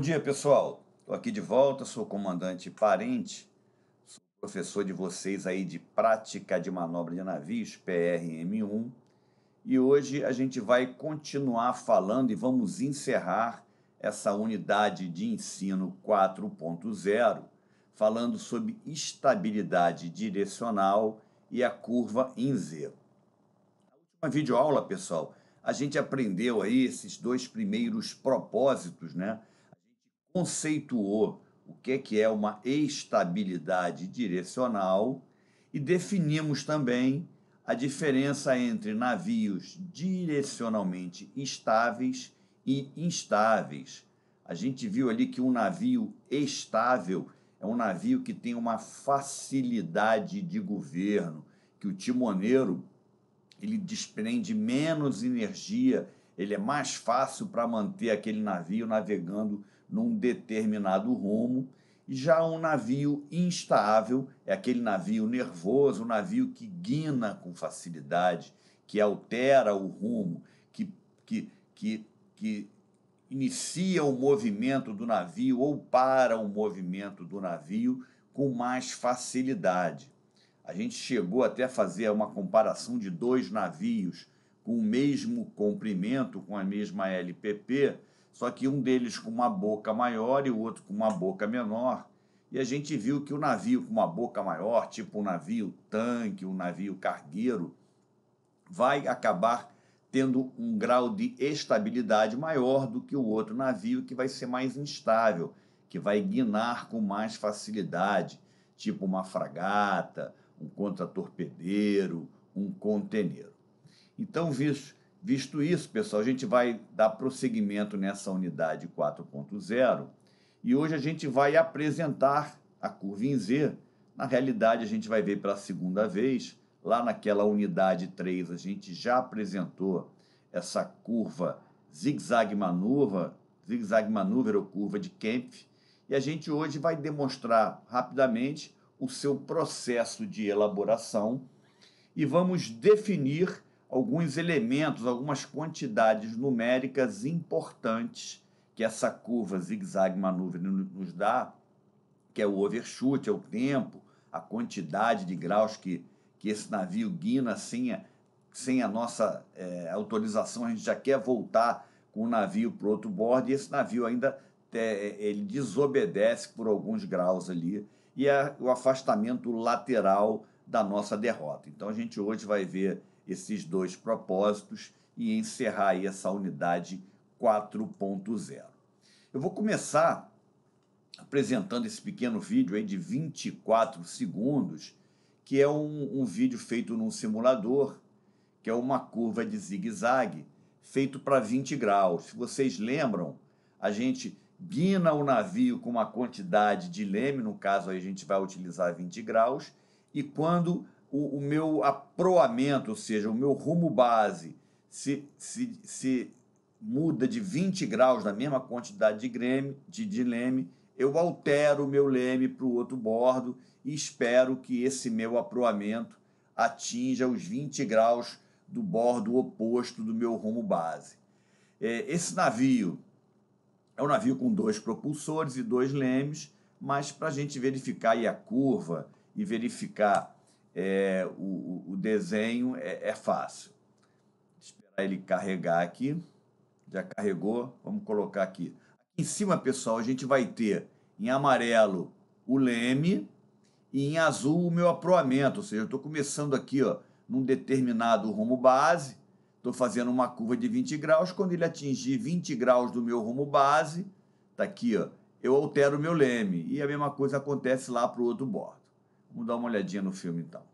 Bom dia, pessoal. Estou aqui de volta, sou comandante Parente, sou professor de vocês aí de Prática de Manobra de Navios, PRM1, e hoje a gente vai continuar falando e vamos encerrar essa unidade de ensino 4.0, falando sobre estabilidade direcional e a curva em Z. Na última videoaula, pessoal, a gente aprendeu aí esses dois primeiros propósitos, né? Conceituou o que é, que é uma estabilidade direcional e definimos também a diferença entre navios direcionalmente estáveis e instáveis. A gente viu ali que um navio estável é um navio que tem uma facilidade de governo, que o timoneiro ele desprende menos energia, ele é mais fácil para manter aquele navio navegando num determinado rumo. Já um navio instável é aquele navio nervoso, um navio que guina com facilidade, que altera o rumo, que, que, que, que inicia o movimento do navio ou para o movimento do navio com mais facilidade. A gente chegou até a fazer uma comparação de dois navios com o mesmo comprimento, com a mesma LPP, só que um deles com uma boca maior e o outro com uma boca menor. E a gente viu que o navio com uma boca maior, tipo um navio tanque, um navio cargueiro, vai acabar tendo um grau de estabilidade maior do que o outro navio, que vai ser mais instável, que vai guinar com mais facilidade, tipo uma fragata, um contratorpedeiro, um conteneiro. Então, visto Visto isso, pessoal, a gente vai dar prosseguimento nessa unidade 4.0 e hoje a gente vai apresentar a curva em Z. Na realidade, a gente vai ver pela segunda vez, lá naquela unidade 3, a gente já apresentou essa curva zigue-zague maneuver, zigue-zague ou curva de Kempf, e a gente hoje vai demonstrar rapidamente o seu processo de elaboração e vamos definir alguns elementos, algumas quantidades numéricas importantes que essa curva zigue-zague maneuver nos dá, que é o overshoot, é o tempo, a quantidade de graus que, que esse navio guina sem a, sem a nossa é, autorização, a gente já quer voltar com o navio para outro bordo, e esse navio ainda é, ele desobedece por alguns graus ali, e é o afastamento lateral da nossa derrota. Então a gente hoje vai ver esses dois propósitos e encerrar aí essa unidade 4.0. Eu vou começar apresentando esse pequeno vídeo aí de 24 segundos, que é um, um vídeo feito num simulador, que é uma curva de zigue-zague feito para 20 graus. Se vocês lembram, a gente guina o navio com uma quantidade de leme, no caso aí a gente vai utilizar 20 graus, e quando o, o meu aproamento, ou seja, o meu rumo base, se, se, se muda de 20 graus na mesma quantidade de, greme, de, de leme, eu altero o meu leme para o outro bordo e espero que esse meu aproamento atinja os 20 graus do bordo oposto do meu rumo base. É, esse navio é um navio com dois propulsores e dois lemes, mas para a gente verificar a curva e verificar é, o, o, desenho é, é fácil. Esperar ele carregar aqui. Já carregou. Vamos colocar aqui. Aqui em cima, pessoal, a gente vai ter em amarelo o leme e em azul o meu aproamento. Ou seja, eu estou começando aqui ó, num determinado rumo base. Estou fazendo uma curva de 20 graus. Quando ele atingir 20 graus do meu rumo base, está aqui, ó, eu altero o meu leme. E a mesma coisa acontece lá para o outro bordo. Vamos dar uma olhadinha no filme então.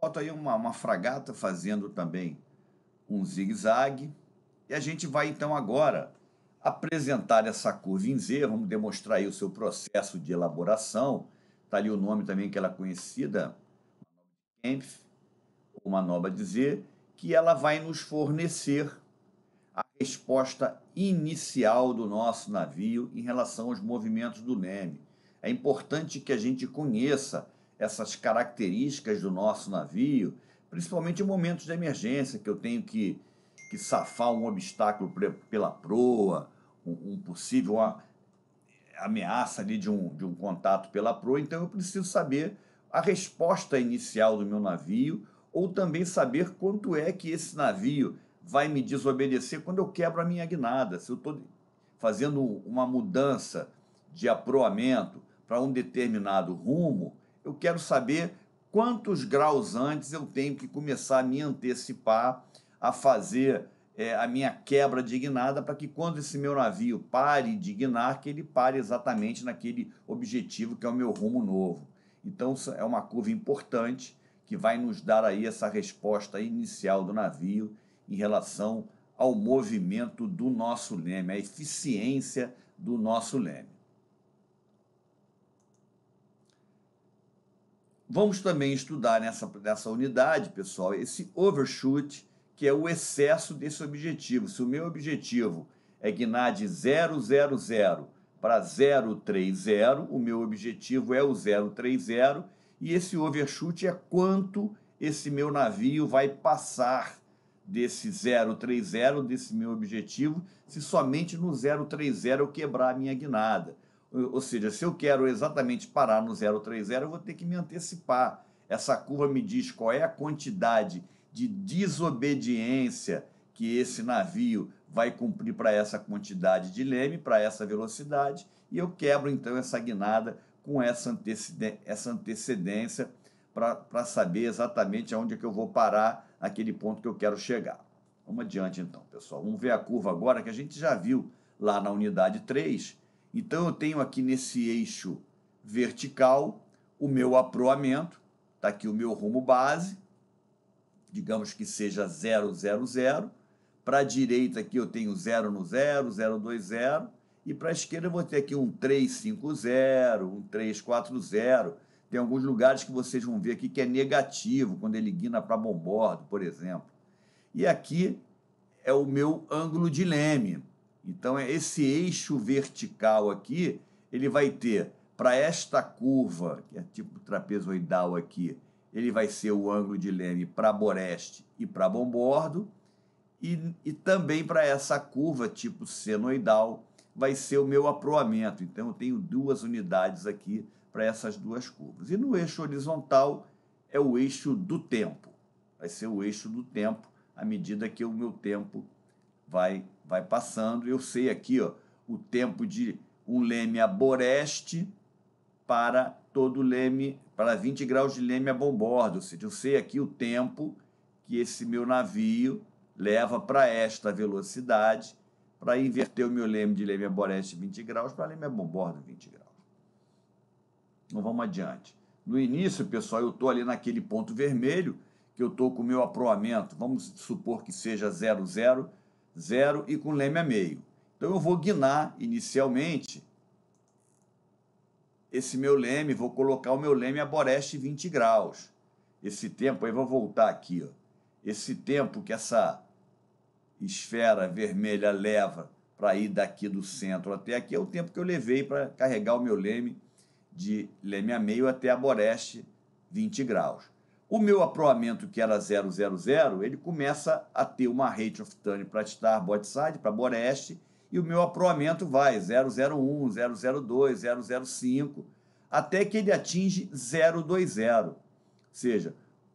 Foto aí uma, uma fragata fazendo também um zigue-zague. E a gente vai então agora apresentar essa curva em Z, vamos demonstrar aí o seu processo de elaboração. Está ali o nome também que ela é conhecida, Kempf, ou manobra de Z, que ela vai nos fornecer a resposta inicial do nosso navio em relação aos movimentos do leme. É importante que a gente conheça essas características do nosso navio, principalmente em momentos de emergência, que eu tenho que, que safar um obstáculo pela proa, um, um possível ameaça ali de um, de um contato pela proa, então eu preciso saber a resposta inicial do meu navio, ou também saber quanto é que esse navio vai me desobedecer quando eu quebro a minha guinada. Se eu estou fazendo uma mudança de aproamento para um determinado rumo, eu quero saber quantos graus antes eu tenho que começar a me antecipar a fazer é, a minha quebra de guinada para que quando esse meu navio pare de guinar, que ele pare exatamente naquele objetivo que é o meu rumo novo. Então é uma curva importante que vai nos dar aí essa resposta inicial do navio em relação ao movimento do nosso leme, a eficiência do nosso leme. Vamos também estudar nessa, nessa unidade, pessoal, esse overshoot, que é o excesso desse objetivo. Se o meu objetivo é guinar de 000 para 030, o meu objetivo é o 030, e esse overshoot é quanto esse meu navio vai passar desse 030, desse meu objetivo, se somente no 030 eu quebrar a minha guinada. Ou seja, se eu quero exatamente parar no 030, eu vou ter que me antecipar. Essa curva me diz qual é a quantidade de desobediência que esse navio vai cumprir para essa quantidade de leme, para essa velocidade, e eu quebro então essa guinada com essa, antecedência, essa antecedência para saber exatamente aonde é que eu vou parar aquele ponto que eu quero chegar. Vamos adiante então, pessoal. Vamos ver a curva agora que a gente já viu lá na unidade 3, então eu tenho aqui nesse eixo vertical o meu aproamento, está aqui o meu rumo base, digamos que seja 0, 0, 0. Para a direita aqui eu tenho 0 no 0, 0, 2, 0. E para a esquerda eu vou ter aqui um 3, 5, 0, um 3, 4, 0. Tem alguns lugares que vocês vão ver aqui que é negativo, quando ele guina para bombordo, por exemplo. E aqui é o meu ângulo de leme. Então, é esse eixo vertical aqui, ele vai ter para esta curva, que é tipo trapezoidal aqui, ele vai ser o ângulo de leme para boreste e para bombordo, e, e também para essa curva tipo senoidal vai ser o meu aproamento. Então, eu tenho duas unidades aqui para essas duas curvas. E no eixo horizontal é o eixo do tempo. Vai ser o eixo do tempo à medida que o meu tempo vai, vai passando. Eu sei aqui ó, o tempo de um leme a boreste para todo leme, para 20 graus de leme a bombordo. Ou seja, eu sei aqui o tempo que esse meu navio leva para esta velocidade para inverter o meu leme de leme a boreste 20 graus para leme a bombordo 20 graus. Então vamos adiante. No início, pessoal, eu estou ali naquele ponto vermelho, que eu estou com o meu aproamento, vamos supor que seja 0, 0, 0 e com leme a meio. Então eu vou guinar inicialmente esse meu leme, vou colocar o meu leme a boreste 20 graus. Esse tempo, aí vou voltar aqui, ó. esse tempo que essa esfera vermelha leva para ir daqui do centro até aqui é o tempo que eu levei para carregar o meu leme de leme a meio até a boreste 20 graus. O meu aproamento, que era 000, ele começa a ter uma rate of turn para starboard side, para boreste, e o meu aproamento vai 001, 002, 005, até que ele atinge 020, ou seja,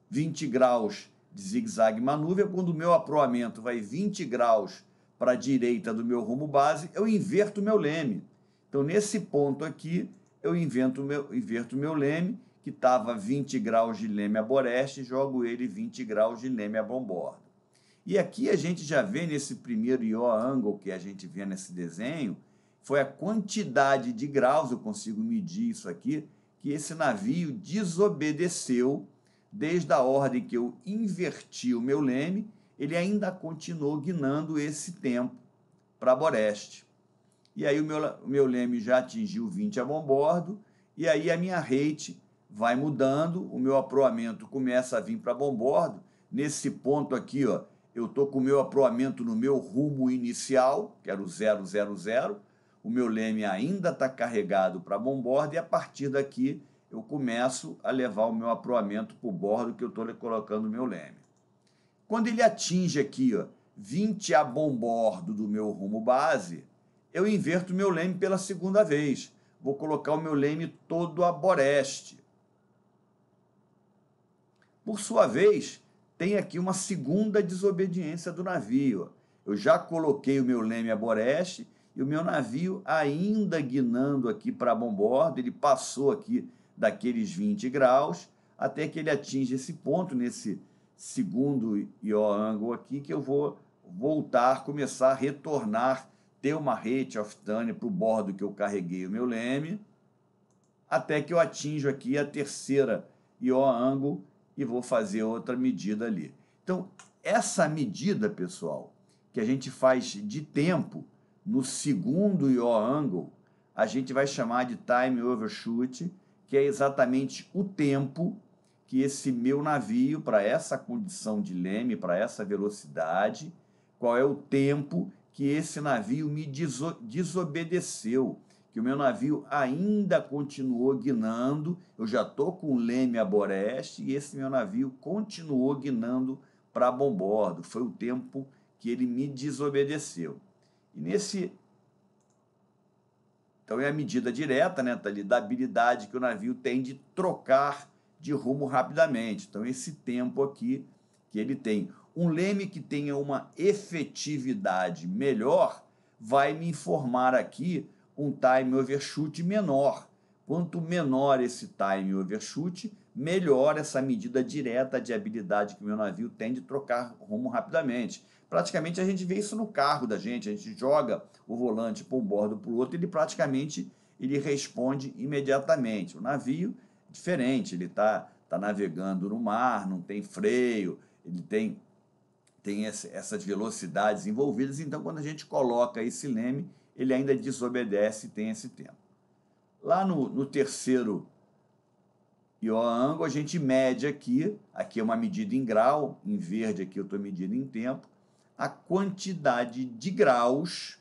20 graus de zigue-zague manúvia, quando o meu aproamento vai 20 graus para a direita do meu rumo base, eu inverto o meu leme. Então, nesse ponto aqui, eu invento meu, inverto o meu leme, que estava 20 graus de leme a boreste, jogo ele 20 graus de leme a bombordo. E aqui a gente já vê nesse primeiro yaw angle que a gente vê nesse desenho, foi a quantidade de graus, eu consigo medir isso aqui, que esse navio desobedeceu desde a ordem que eu inverti o meu leme, ele ainda continuou guinando esse tempo para Boreste. E aí o meu, meu leme já atingiu 20 a bombordo, e aí a minha rate vai mudando, o meu aproamento começa a vir para bombordo. Nesse ponto aqui, ó, eu estou com o meu aproamento no meu rumo inicial, que era o 000, o meu leme ainda está carregado para bombordo, e a partir daqui eu começo a levar o meu aproamento para o bordo que eu estou colocando o meu leme. Quando ele atinge aqui, ó, 20 a bombordo do meu rumo base, eu inverto o meu leme pela segunda vez. Vou colocar o meu leme todo a boreste. Por sua vez, tem aqui uma segunda desobediência do navio. Eu já coloquei o meu leme a boreste e o meu navio ainda guinando aqui para bombordo, ele passou aqui daqueles 20 graus, até que ele atinge esse ponto, nesse segundo IO ângulo aqui, que eu vou voltar, começar a retornar, ter uma rate of turn para o bordo que eu carreguei o meu leme, até que eu atinjo aqui a terceira IO ângulo e vou fazer outra medida ali. Então, essa medida, pessoal, que a gente faz de tempo, no segundo IO ângulo, a gente vai chamar de time overshoot, que é exatamente o tempo que esse meu navio, para essa condição de leme, para essa velocidade, qual é o tempo que esse navio me desobedeceu, que o meu navio ainda continuou guinando, eu já estou com o leme a boreste e esse meu navio continuou guinando para bombordo. Foi o tempo que ele me desobedeceu. E nesse então é a medida direta, né, Thalita, da habilidade que o navio tem de trocar de rumo rapidamente. Então esse tempo aqui que ele tem. Um leme que tenha uma efetividade melhor vai me informar aqui um time overshoot menor. Quanto menor esse time overshoot, melhor essa medida direta de habilidade que o meu navio tem de trocar rumo rapidamente. Praticamente a gente vê isso no carro da gente, a gente joga o volante para um bordo para o outro, ele praticamente ele responde imediatamente. O navio diferente, ele está tá navegando no mar, não tem freio, ele tem, tem essas velocidades envolvidas, então quando a gente coloca esse leme, ele ainda desobedece e tem esse tempo. Lá no, no terceiro ângulo, a gente mede aqui, aqui é uma medida em grau, em verde aqui eu estou medindo em tempo, a quantidade de graus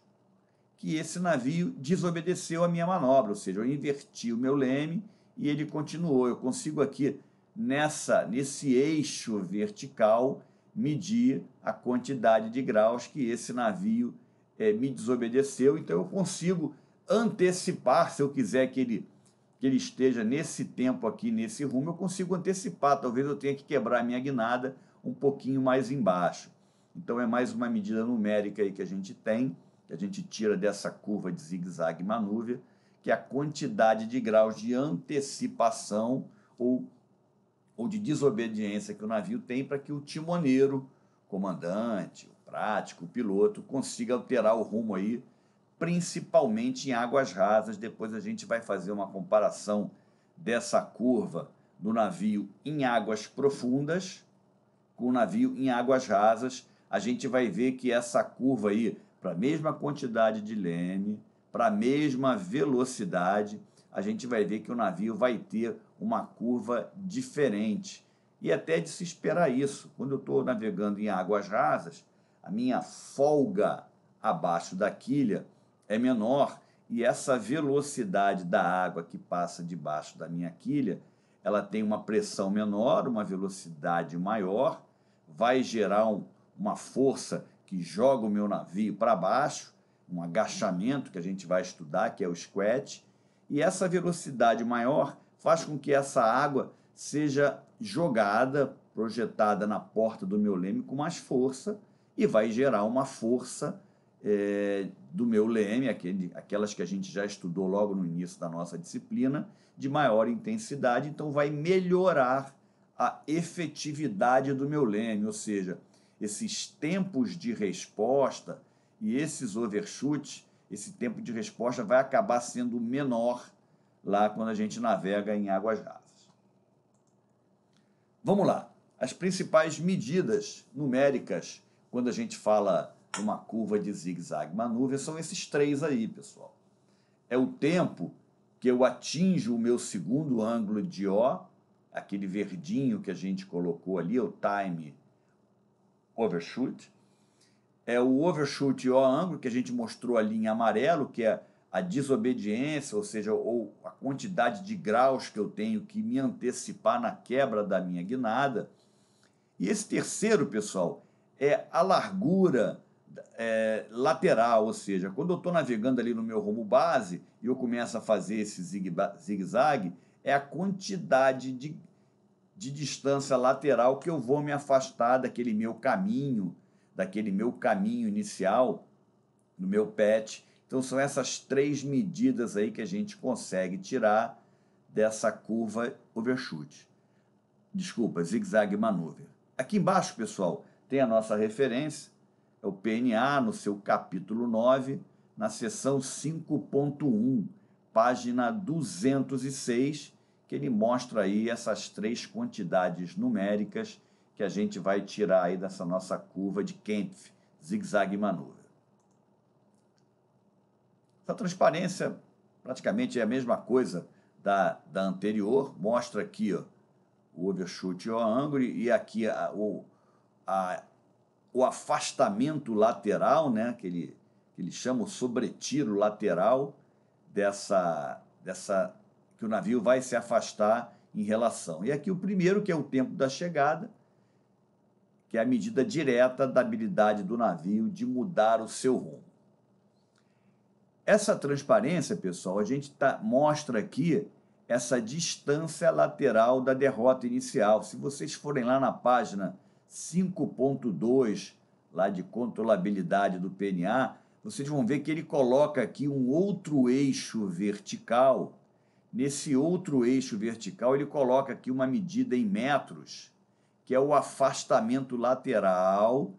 que esse navio desobedeceu a minha manobra, ou seja, eu inverti o meu leme e ele continuou. Eu consigo aqui nessa nesse eixo vertical medir a quantidade de graus que esse navio é, me desobedeceu. Então eu consigo antecipar, se eu quiser que ele que ele esteja nesse tempo aqui, nesse rumo, eu consigo antecipar. Talvez eu tenha que quebrar a minha guinada um pouquinho mais embaixo. Então é mais uma medida numérica aí que a gente tem, que a gente tira dessa curva de zigue-zague manúvia, que é a quantidade de graus de antecipação ou, ou de desobediência que o navio tem para que o timoneiro, comandante, prático, o piloto, consiga alterar o rumo aí, principalmente em águas rasas. Depois a gente vai fazer uma comparação dessa curva do navio em águas profundas com o navio em águas rasas a gente vai ver que essa curva aí, para a mesma quantidade de leme, para a mesma velocidade, a gente vai ver que o navio vai ter uma curva diferente. E até de se esperar isso. Quando eu estou navegando em águas rasas, a minha folga abaixo da quilha é menor e essa velocidade da água que passa debaixo da minha quilha, ela tem uma pressão menor, uma velocidade maior, vai gerar um, uma força que joga o meu navio para baixo, um agachamento que a gente vai estudar, que é o squat, e essa velocidade maior faz com que essa água seja jogada, projetada na porta do meu leme com mais força e vai gerar uma força é, do meu leme, aquele, aquelas que a gente já estudou logo no início da nossa disciplina, de maior intensidade, então vai melhorar a efetividade do meu leme, ou seja, esses tempos de resposta e esses overshoots, esse tempo de resposta vai acabar sendo menor lá quando a gente navega em águas rasas. Vamos lá. As principais medidas numéricas quando a gente fala uma curva de zigue-zague manúver são esses três aí, pessoal. É o tempo que eu atinjo o meu segundo ângulo de O, aquele verdinho que a gente colocou ali, o time overshoot. É o overshoot O ângulo que a gente mostrou ali em amarelo, que é a desobediência, ou seja, ou a quantidade de graus que eu tenho que me antecipar na quebra da minha guinada. E esse terceiro, pessoal, é a largura é, lateral, ou seja, quando eu estou navegando ali no meu rumo base e eu começo a fazer esse zigue-zague, é a quantidade de, de distância lateral que eu vou me afastar daquele meu caminho, daquele meu caminho inicial, no meu pet, então são essas três medidas aí que a gente consegue tirar dessa curva overshoot. Desculpa, zigue-zague maneuver. Aqui embaixo, pessoal, tem a nossa referência, é o PNA no seu capítulo 9, na seção 5.1, página 206, que ele mostra aí essas três quantidades numéricas que a gente vai tirar aí dessa nossa curva de Kempf, zigue-zague maneuver. Essa transparência praticamente é a mesma coisa da, da anterior, mostra aqui ó, o overshoot o ângulo e aqui a, o, a, o afastamento lateral, né, que, ele, que ele chama o sobretiro lateral dessa, dessa que o navio vai se afastar em relação. E aqui o primeiro, que é o tempo da chegada, que é a medida direta da habilidade do navio de mudar o seu rumo. Essa transparência, pessoal, a gente tá, mostra aqui essa distância lateral da derrota inicial. Se vocês forem lá na página 5.2, lá de controlabilidade do PNA, vocês vão ver que ele coloca aqui um outro eixo vertical. Nesse outro eixo vertical, ele coloca aqui uma medida em metros, que é o afastamento lateral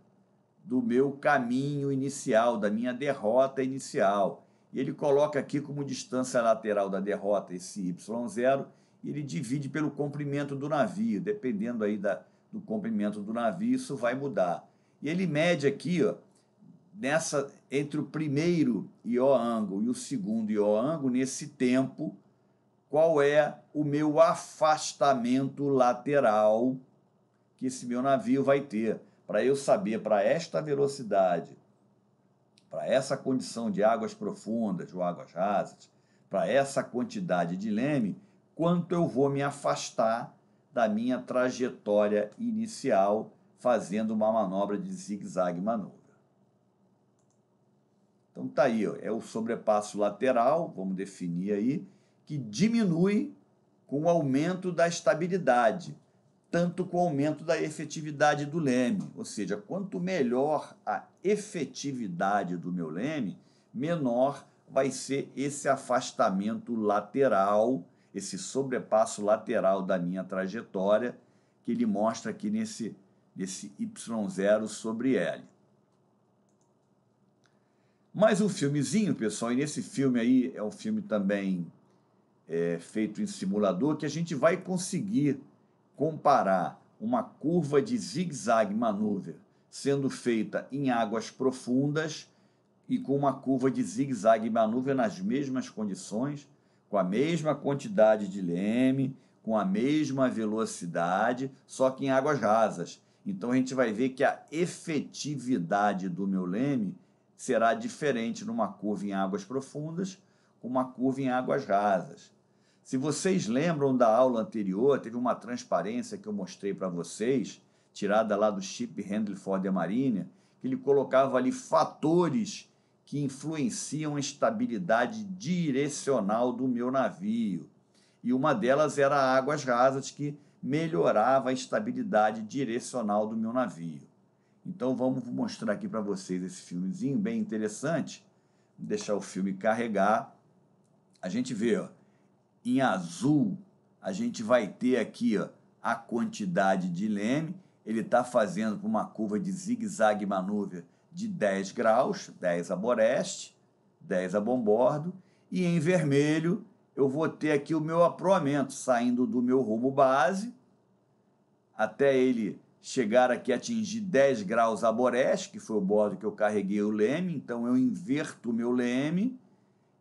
do meu caminho inicial, da minha derrota inicial. E ele coloca aqui como distância lateral da derrota esse y0 e ele divide pelo comprimento do navio. Dependendo aí da, do comprimento do navio, isso vai mudar. E ele mede aqui, ó, nessa, entre o primeiro IO ângulo e o segundo IO ângulo, nesse tempo, qual é o meu afastamento lateral que esse meu navio vai ter. Para eu saber, para esta velocidade, para essa condição de águas profundas ou águas rasas, para essa quantidade de leme, quanto eu vou me afastar da minha trajetória inicial fazendo uma manobra de zigue-zague manobra. Então tá aí, ó, é o sobrepasso lateral, vamos definir aí, que diminui com o aumento da estabilidade tanto com o aumento da efetividade do leme. Ou seja, quanto melhor a efetividade do meu leme, menor vai ser esse afastamento lateral, esse sobrepasso lateral da minha trajetória, que ele mostra aqui nesse, nesse Y0 sobre L. Mais um filmezinho, pessoal, e nesse filme aí é um filme também é, feito em simulador, que a gente vai conseguir comparar uma curva de zigue-zague maneuver sendo feita em águas profundas e com uma curva de zigue-zague maneuver nas mesmas condições, com a mesma quantidade de leme, com a mesma velocidade, só que em águas rasas. Então a gente vai ver que a efetividade do meu leme será diferente numa curva em águas profundas com uma curva em águas rasas. Se vocês lembram da aula anterior, teve uma transparência que eu mostrei para vocês, tirada lá do Chip Handle for the Marine, que ele colocava ali fatores que influenciam a estabilidade direcional do meu navio. E uma delas era águas rasas, que melhorava a estabilidade direcional do meu navio. Então vamos mostrar aqui para vocês esse filmezinho bem interessante. Vou deixar o filme carregar. A gente vê, ó, em azul, a gente vai ter aqui ó, a quantidade de leme. Ele está fazendo uma curva de zigue-zague maneuver de 10 graus, 10 a boreste, 10 a bombordo. E em vermelho, eu vou ter aqui o meu aproamento, saindo do meu rumo base, até ele chegar aqui a atingir 10 graus aboreste, que foi o bordo que eu carreguei o leme, então eu inverto o meu leme,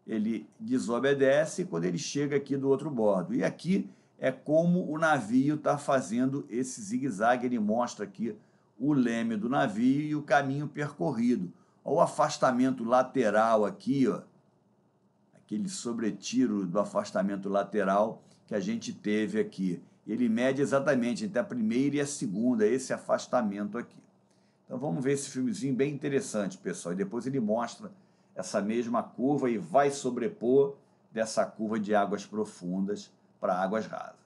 ele desobedece quando ele chega aqui do outro bordo. E aqui é como o navio está fazendo esse zigue-zague, ele mostra aqui o leme do navio e o caminho percorrido. Olha o afastamento lateral aqui, ó, aquele sobretiro do afastamento lateral que a gente teve aqui. Ele mede exatamente entre a primeira e a segunda, esse afastamento aqui. Então vamos ver esse filmezinho bem interessante, pessoal. E depois ele mostra essa mesma curva e vai sobrepor dessa curva de águas profundas para águas rasas.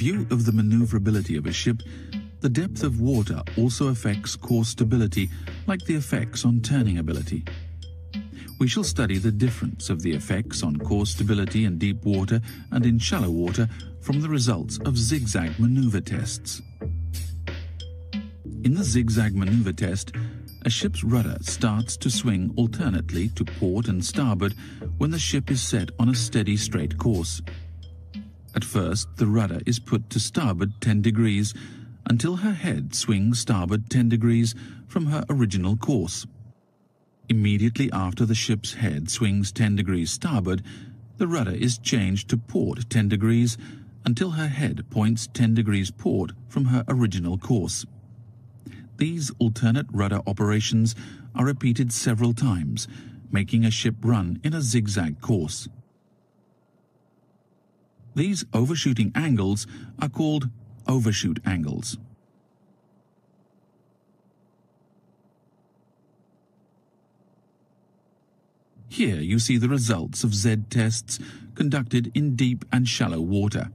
View of the maneuverability of a ship, the depth of water also affects course stability, like the effects on turning ability. We shall study the difference of the effects on course stability in deep water and in shallow water from the results of zigzag maneuver tests. In the zigzag maneuver test, a ship's rudder starts to swing alternately to port and starboard when the ship is set on a steady straight course. At first, the rudder is put to starboard 10 degrees until her head swings starboard 10 degrees from her original course. Immediately after the ship's head swings 10 degrees starboard, the rudder is changed to port 10 degrees until her head points 10 degrees port from her original course. These alternate rudder operations are repeated several times, making a ship run in a zigzag course. These overshooting angles are called overshoot angles. Here you see the results of Z tests conducted in deep and shallow water.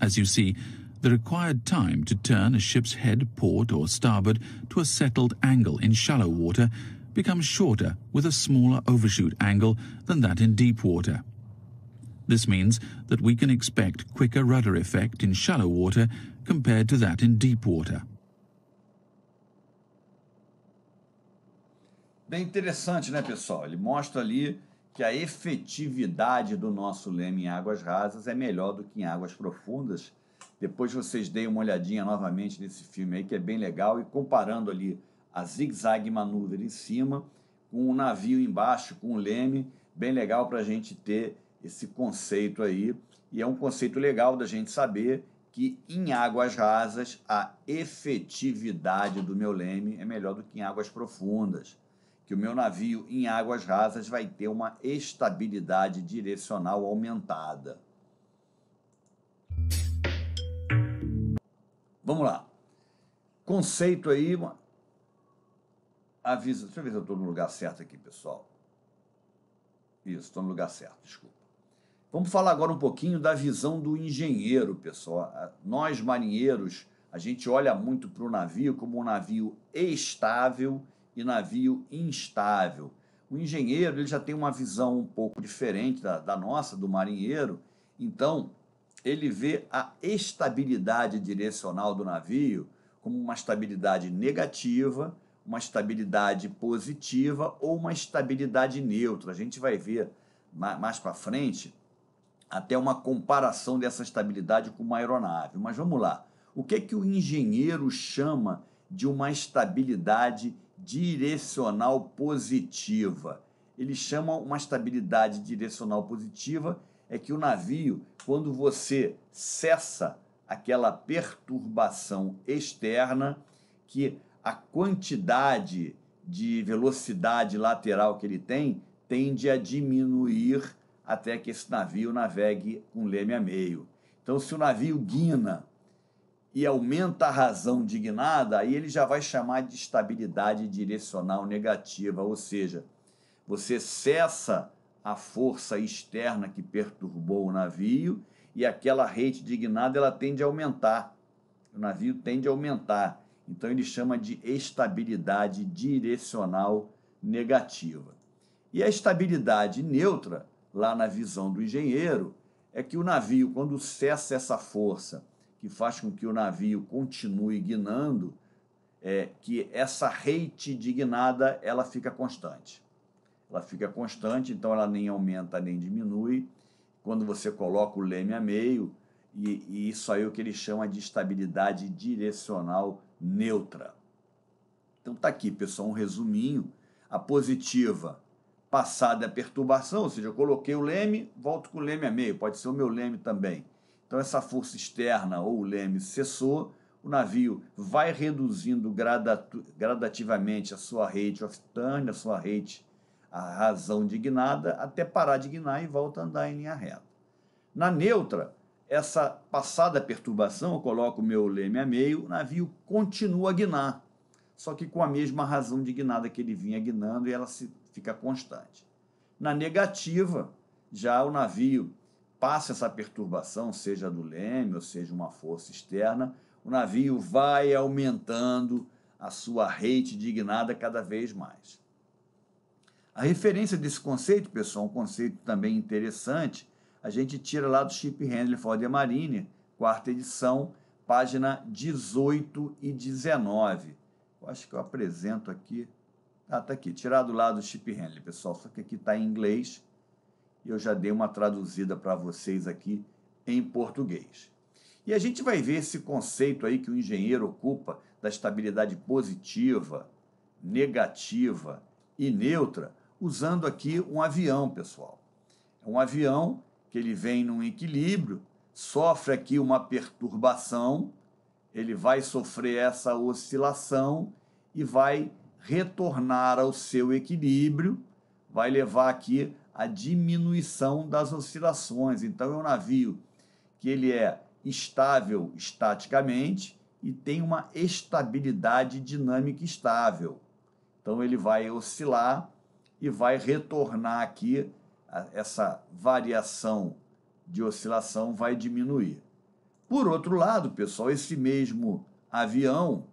As you see, the required time to turn a ship's head port or starboard to a settled angle in shallow water becomes shorter with a smaller overshoot angle than that in deep water. This means that we can expect quicker rudder effect in shallow water compared to that in deep water. Bem interessante, né, pessoal? Ele mostra ali que a efetividade do nosso leme em águas rasas é melhor do que em águas profundas. Depois vocês deem uma olhadinha novamente nesse filme aí, que é bem legal, e comparando ali a zigue-zague maneuver em cima, com o navio embaixo, com o leme, bem legal para a gente ter esse conceito aí. E é um conceito legal da gente saber que em águas rasas a efetividade do meu leme é melhor do que em águas profundas. Que o meu navio em águas rasas vai ter uma estabilidade direcional aumentada. Vamos lá. Conceito aí. Avisa. Deixa eu ver se eu estou no lugar certo aqui, pessoal. Isso, estou no lugar certo, desculpa. Vamos falar agora um pouquinho da visão do engenheiro, pessoal. Nós, marinheiros, a gente olha muito para o navio como um navio estável e navio instável. O engenheiro ele já tem uma visão um pouco diferente da, da nossa, do marinheiro, então ele vê a estabilidade direcional do navio como uma estabilidade negativa, uma estabilidade positiva ou uma estabilidade neutra. A gente vai ver mais para frente até uma comparação dessa estabilidade com uma aeronave. Mas vamos lá. O que é que o engenheiro chama de uma estabilidade direcional positiva? Ele chama uma estabilidade direcional positiva é que o navio, quando você cessa aquela perturbação externa, que a quantidade de velocidade lateral que ele tem tende a diminuir até que esse navio navegue com leme a meio. Então, se o navio guina e aumenta a razão de guinada, aí ele já vai chamar de estabilidade direcional negativa, ou seja, você cessa a força externa que perturbou o navio e aquela rede de guinada ela tende a aumentar. O navio tende a aumentar. Então ele chama de estabilidade direcional negativa. E a estabilidade neutra lá na visão do engenheiro, é que o navio, quando cessa essa força que faz com que o navio continue guinando, é que essa rate de guinada ela fica constante. Ela fica constante, então ela nem aumenta nem diminui. Quando você coloca o leme a meio, e, e isso aí é o que ele chama de estabilidade direcional neutra. Então tá aqui, pessoal, um resuminho. A positiva passada é a perturbação, ou seja, eu coloquei o leme, volto com o leme a meio, pode ser o meu leme também. Então essa força externa ou o leme cessou, o navio vai reduzindo gradativamente a sua rate of turn, a sua rate, a razão de guinada, até parar de guinar e volta a andar em linha reta. Na neutra, essa passada perturbação, eu coloco o meu leme a meio, o navio continua a guinar, só que com a mesma razão de guinada que ele vinha guinando e ela se, fica constante. Na negativa, já o navio passa essa perturbação, seja do leme ou seja uma força externa, o navio vai aumentando a sua rate de guinada cada vez mais. A referência desse conceito, pessoal, um conceito também interessante, a gente tira lá do Ship Handler for the Marine, quarta edição, página 18 e 19. Eu acho que eu apresento aqui. Ah, tá aqui, tirado lá do Ship Handler, pessoal. Só que aqui está em inglês e eu já dei uma traduzida para vocês aqui em português. E a gente vai ver esse conceito aí que o engenheiro ocupa da estabilidade positiva, negativa e neutra, usando aqui um avião, pessoal. É um avião que ele vem num equilíbrio, sofre aqui uma perturbação, ele vai sofrer essa oscilação e vai retornar ao seu equilíbrio, vai levar aqui a diminuição das oscilações. Então é um navio que ele é estável estaticamente e tem uma estabilidade dinâmica estável. Então ele vai oscilar e vai retornar aqui essa variação de oscilação vai diminuir. Por outro lado, pessoal, esse mesmo avião,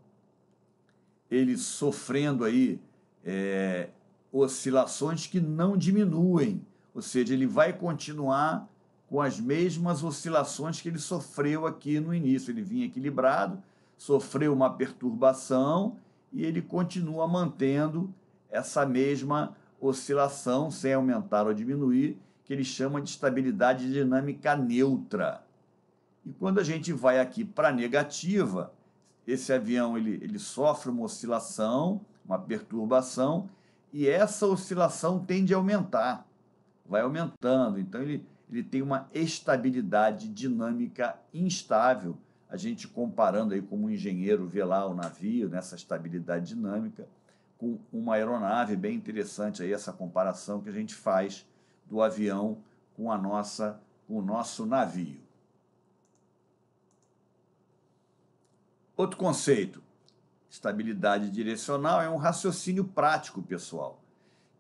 ele sofrendo aí é, oscilações que não diminuem, ou seja, ele vai continuar com as mesmas oscilações que ele sofreu aqui no início. Ele vinha equilibrado, sofreu uma perturbação e ele continua mantendo essa mesma oscilação sem aumentar ou diminuir, que ele chama de estabilidade dinâmica neutra. E quando a gente vai aqui para negativa, esse avião ele, ele sofre uma oscilação, uma perturbação, e essa oscilação tende a aumentar, vai aumentando. Então ele, ele tem uma estabilidade dinâmica instável. A gente comparando aí como um engenheiro vê lá o navio nessa estabilidade dinâmica com uma aeronave bem interessante aí essa comparação que a gente faz do avião com a nossa com o nosso navio. Outro conceito, estabilidade direcional é um raciocínio prático, pessoal,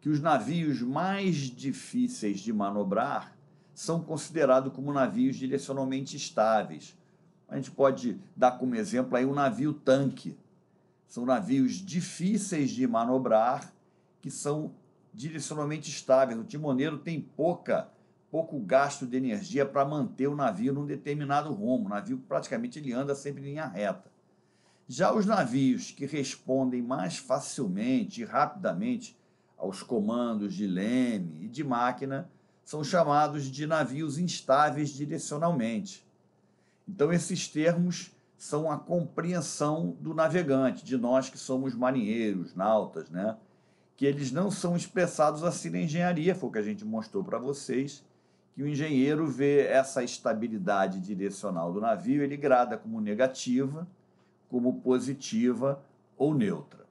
que os navios mais difíceis de manobrar são considerados como navios direcionalmente estáveis. A gente pode dar como exemplo aí um navio tanque, são navios difíceis de manobrar, que são direcionalmente estáveis. O timoneiro tem pouca, pouco gasto de energia para manter o navio num determinado rumo. O navio praticamente ele anda sempre em linha reta. Já os navios que respondem mais facilmente e rapidamente aos comandos de leme e de máquina são chamados de navios instáveis direcionalmente. Então, esses termos são a compreensão do navegante, de nós que somos marinheiros, nautas, né? que eles não são expressados assim na engenharia, foi o que a gente mostrou para vocês, que o engenheiro vê essa estabilidade direcional do navio, ele grada como negativa, como positiva ou neutra.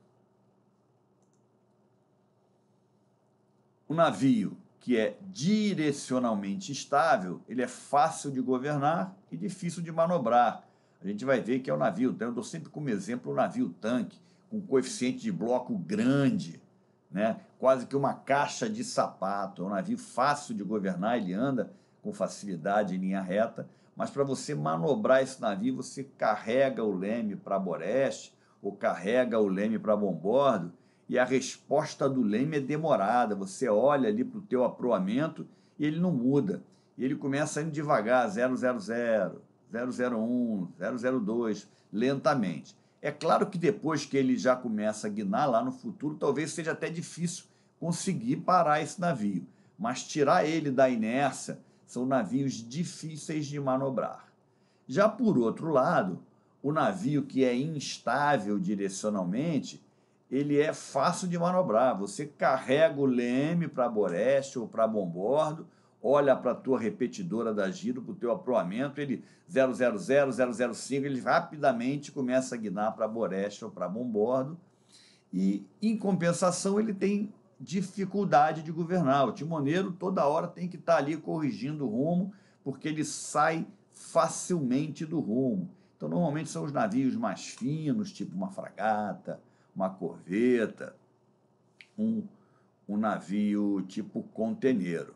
O navio que é direcionalmente estável, ele é fácil de governar e difícil de manobrar, a gente vai ver que é o navio tanque. Eu dou sempre como exemplo o navio tanque, com coeficiente de bloco grande, né? quase que uma caixa de sapato. É um navio fácil de governar, ele anda com facilidade em linha reta, mas para você manobrar esse navio, você carrega o leme para boreste ou carrega o leme para bombordo e a resposta do leme é demorada. Você olha ali para o teu aproamento e ele não muda. E ele começa indo devagar, 000, 000, 001, 002, lentamente. É claro que depois que ele já começa a guinar lá no futuro, talvez seja até difícil conseguir parar esse navio, mas tirar ele da inércia são navios difíceis de manobrar. Já por outro lado, o navio que é instável direcionalmente, ele é fácil de manobrar. Você carrega o leme para boreste ou para bombordo, olha para a tua repetidora da giro, para o teu aproamento, ele 000, 005, ele rapidamente começa a guinar para boreste ou para bombordo. E, em compensação, ele tem dificuldade de governar. O timoneiro toda hora tem que estar tá ali corrigindo o rumo, porque ele sai facilmente do rumo. Então, normalmente são os navios mais finos, tipo uma fragata, uma corveta, um, um navio tipo conteneiro.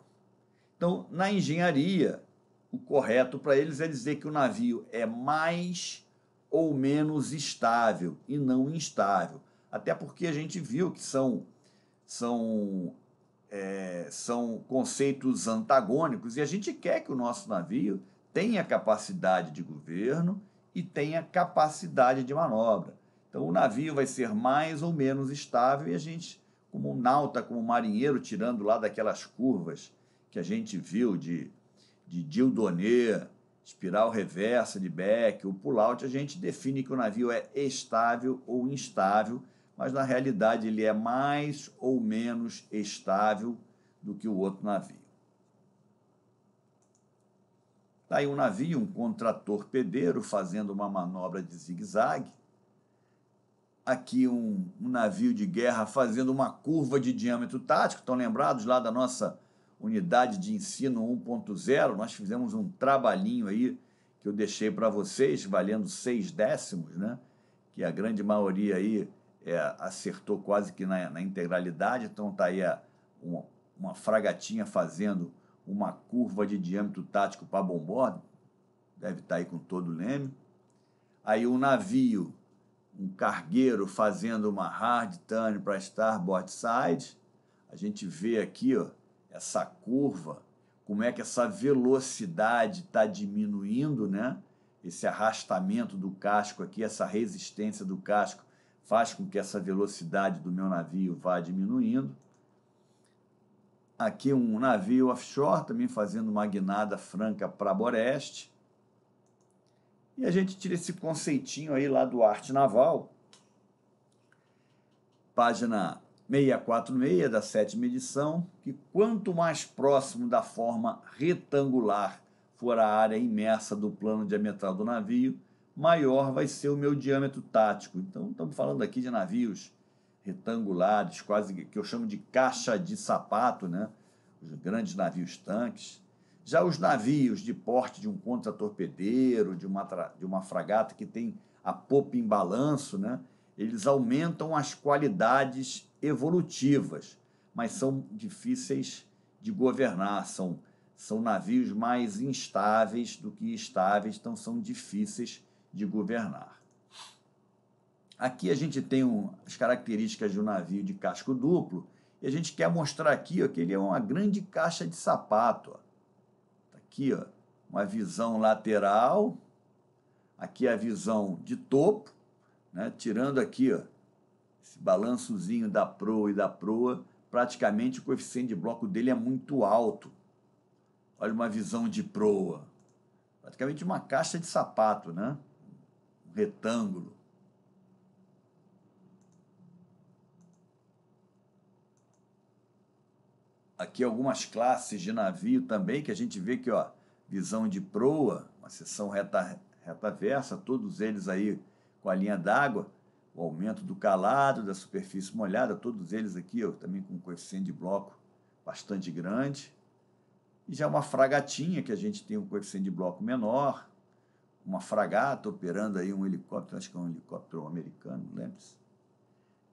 Então, na engenharia, o correto para eles é dizer que o navio é mais ou menos estável e não instável. Até porque a gente viu que são, são, é, são conceitos antagônicos e a gente quer que o nosso navio tenha capacidade de governo e tenha capacidade de manobra. Então, o navio vai ser mais ou menos estável e a gente, como nauta, como marinheiro, tirando lá daquelas curvas que a gente viu de, de Dieudonné, espiral reversa de Beck, o pull-out, a gente define que o navio é estável ou instável, mas na realidade ele é mais ou menos estável do que o outro navio. Está aí um navio, um contratorpedeiro, fazendo uma manobra de zigue-zague. Aqui um, um, navio de guerra fazendo uma curva de diâmetro tático. Estão lembrados lá da nossa unidade de ensino 1.0? Nós fizemos um trabalhinho aí que eu deixei para vocês, valendo seis décimos, né? Que a grande maioria aí é, acertou quase que na, na integralidade. Então está aí a, uma, uma fragatinha fazendo uma curva de diâmetro tático para bombordo, deve estar tá aí com todo o leme. Aí um navio, um cargueiro fazendo uma hard turn para starboard side. A gente vê aqui ó, essa curva, como é que essa velocidade está diminuindo, né? Esse arrastamento do casco aqui, essa resistência do casco faz com que essa velocidade do meu navio vá diminuindo. Aqui um navio offshore também fazendo uma guinada franca para Boreste. E a gente tira esse conceitinho aí lá do Arte Naval, página 646 da sétima edição, que quanto mais próximo da forma retangular for a área imersa do plano diametral do navio, maior vai ser o meu diâmetro tático. Então, estamos falando aqui de navios retangulares, quase que eu chamo de caixa de sapato, né? os grandes navios tanques. Já os navios de porte de um contratorpedeiro, de uma, de uma fragata que tem a popa em balanço, né? eles aumentam as qualidades evolutivas, mas são difíceis de governar, são, são navios mais instáveis do que estáveis, então são difíceis de governar. Aqui a gente tem um, as características de um navio de casco duplo, e a gente quer mostrar aqui ó, que ele é uma grande caixa de sapato. Ó. Tá aqui, ó, uma visão lateral, aqui a visão de topo, né, tirando aqui ó, esse balançozinho da proa e da proa, praticamente o coeficiente de bloco dele é muito alto. Olha uma visão de proa. Praticamente uma caixa de sapato, né? Retângulo. aqui algumas classes de navio também, que a gente vê que, ó, visão de proa, uma seção reta, reta versa, todos eles aí com a linha d'água, o aumento do calado, da superfície molhada, todos eles aqui, ó, também com coeficiente de bloco bastante grande. E já uma fragatinha, que a gente tem um coeficiente de bloco menor, uma fragata operando aí um helicóptero, acho que é um helicóptero americano, lembre-se.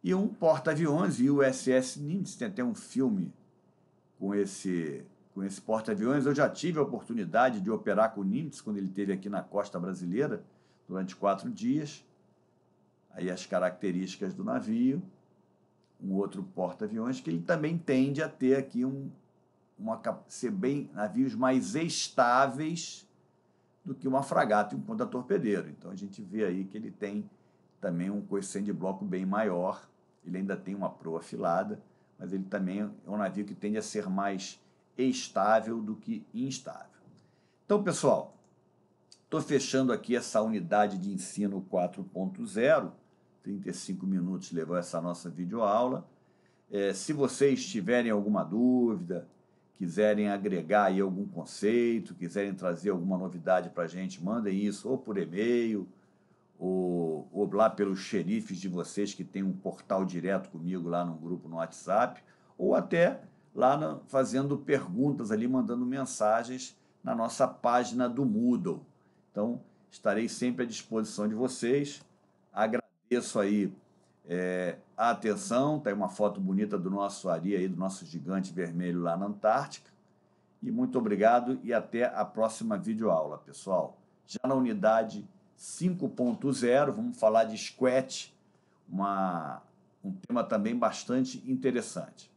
E um porta-aviões, o SS Nimitz, tem até um filme com esse, com esse porta-aviões. Eu já tive a oportunidade de operar com o Nimitz quando ele esteve aqui na costa brasileira durante quatro dias. Aí as características do navio, um outro porta-aviões que ele também tende a ter aqui um, uma ser bem navios mais estáveis do que uma fragata e um contra-torpedeiro. Então a gente vê aí que ele tem também um coeficiente de bloco bem maior, ele ainda tem uma proa afilada, mas ele também é um navio que tende a ser mais estável do que instável. Então, pessoal, estou fechando aqui essa unidade de ensino 4.0, 35 minutos levou essa nossa videoaula. É, se vocês tiverem alguma dúvida, quiserem agregar aí algum conceito, quiserem trazer alguma novidade para a gente, mandem isso ou por e-mail, ou, ou lá pelos xerifes de vocês que tem um portal direto comigo lá no grupo no WhatsApp, ou até lá na, fazendo perguntas ali, mandando mensagens na nossa página do Moodle. Então, estarei sempre à disposição de vocês. Agradeço aí é, a atenção, tem uma foto bonita do nosso Ari aí, do nosso gigante vermelho lá na Antártica. E muito obrigado e até a próxima videoaula, pessoal. Já na unidade 5.0, vamos falar de squat, uma, um tema também bastante interessante.